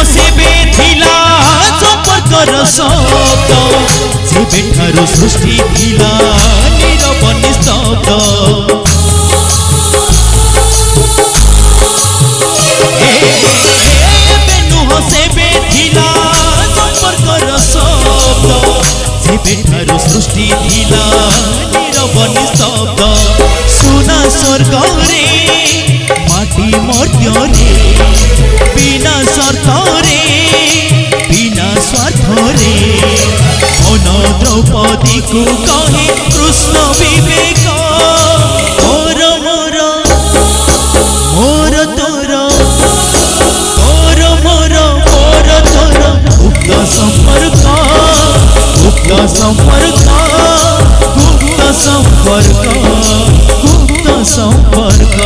ସେବେ ଥିଲା ସମ୍ପର୍କର ଶବ୍ଦ ସେବେଠାରୁ ସୃଷ୍ଟି ଥିଲା ନିରବ ନିସ୍ତବ୍ଧ ଏବେ ନୁହଁ ସେବେ ଥିଲା ସମ୍ପର୍କର ଶବ୍ଦ ସେବେଠାରୁ ସୃଷ୍ଟି ଥିଲା ନିରବ ନିସ୍ତବ୍ଧ ସୁନା ସ୍ୱର୍ଗରେ ମାଟି ମଧ୍ୟରେ ବିନା ସ୍ୱାର୍ଥରେ पदी को कहे, कृष्ण विवेक। मोर मोर मोर तोर। संपर्क संपर्क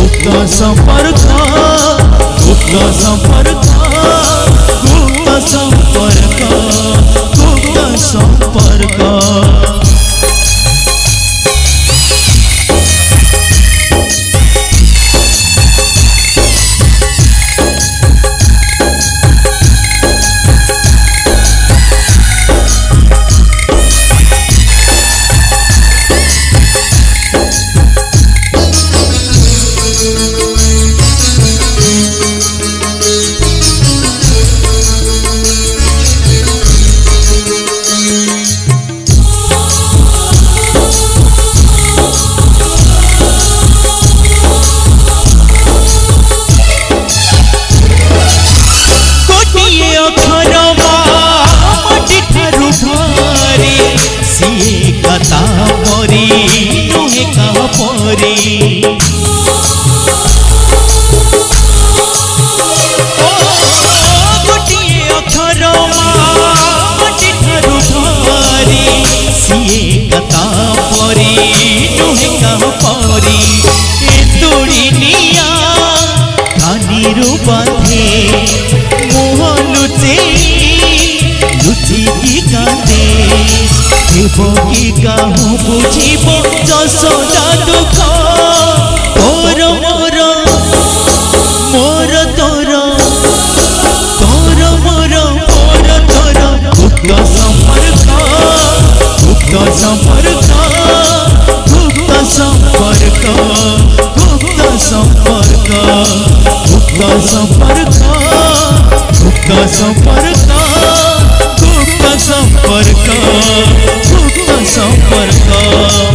उक्त संपर्क उक्त संपर्क। ନୁହେଁ କାହା ପରି ଓ, ଗୋଟିଏ ଅକ୍ଷର ମାଟି ଠାରୁ ଧରି ସିଏ କଥା ପରି ନୁହେଁ କାହା ପରି ଏ ଦୋଳି ନିଆ କାନିରୁ ବାନ୍ଧେ ମୁହ ଲୁଚେଇ की मोर मोर मोर तोर मोर मोर तोर। गुप्त संपर्क गुप्त संपर्क गुप्त संपर्क संपर्क Dios.